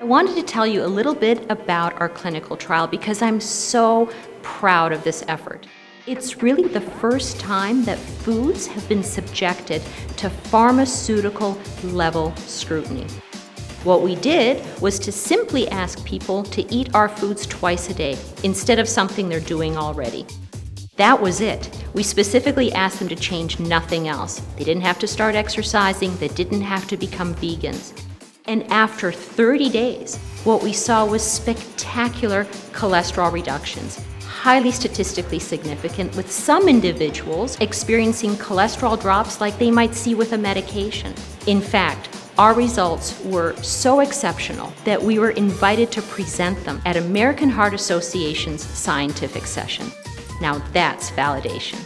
I wanted to tell you a little bit about our clinical trial because I'm so proud of this effort. It's really the first time that foods have been subjected to pharmaceutical level scrutiny. What we did was to simply ask people to eat our foods twice a day instead of something they're doing already. That was it. We specifically asked them to change nothing else. They didn't have to start exercising, they didn't have to become vegans. And after 30 days, what we saw was spectacular cholesterol reductions, highly statistically significant, with some individuals experiencing cholesterol drops like they might see with a medication. In fact, our results were so exceptional that we were invited to present them at American Heart Association's scientific session. Now that's validation.